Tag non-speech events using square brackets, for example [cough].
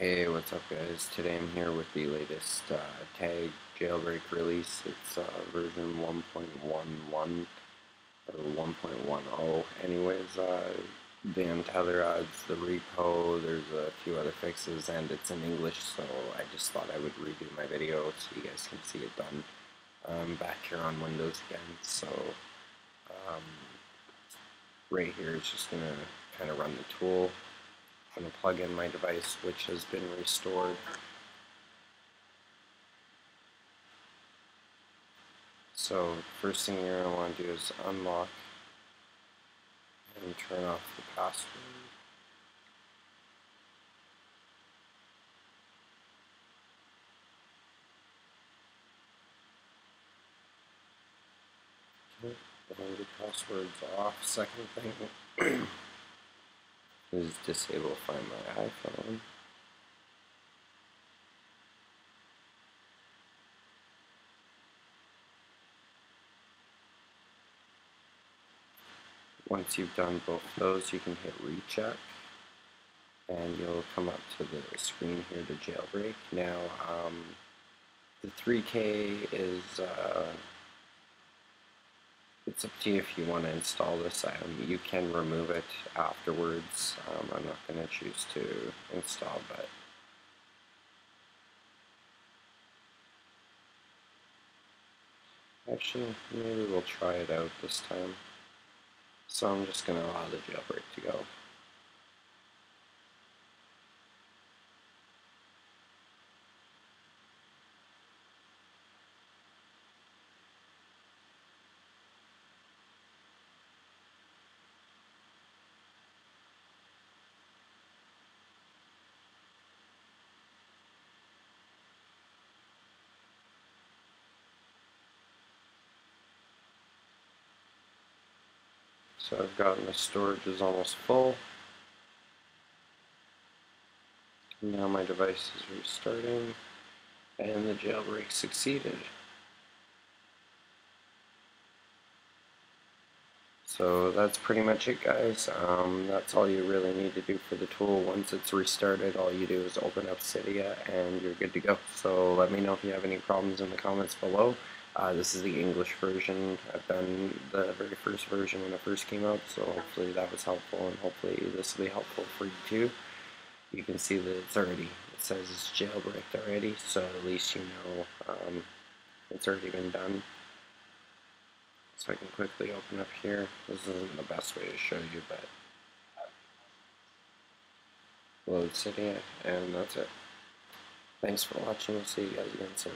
Hey, what's up guys? Today I'm here with the latest uh, TaiG jailbreak release. It's uh, version 1.11 or 1.10. Anyways, uh, the untether odds, the repo, there's a few other fixes, and it's in English, so I just thought I would redo my video so you guys can see it done. I'm back here on Windows again, so um, right here is just going to kind of run the tool. I'm going to plug in my device which has been restored. So first thing you're going to want to do is unlock and turn off the password. Okay, the password's off. Second thing [clears throat] is disable find my iPhone. Once you've done both those, you can hit recheck and you'll come up to the screen here to jailbreak. Now, um, the 3K is uh, it's up to you if you want to install this item. You can remove it afterwards. Um, I'm not going to choose to install, but actually, maybe we'll try it out this time. So I'm just going to allow the jailbreak to go. So I've got my storage is almost full. Now my device is restarting and the jailbreak succeeded. So that's pretty much it guys. Um, that's all you really need to do for the tool. Once it's restarted, all you do is open up Cydia and you're good to go. So let me know if you have any problems in the comments below. Uh, this is the English version. I've done the very first version when it first came out, so hopefully that was helpful, and hopefully this will be helpful for you too. You can see that it's already, it says it's jailbreaked already, so at least you know um, it's already been done. So I can quickly open up here. This isn't the best way to show you, but load Cydia, and that's it. Thanks for watching. We'll see you guys again soon.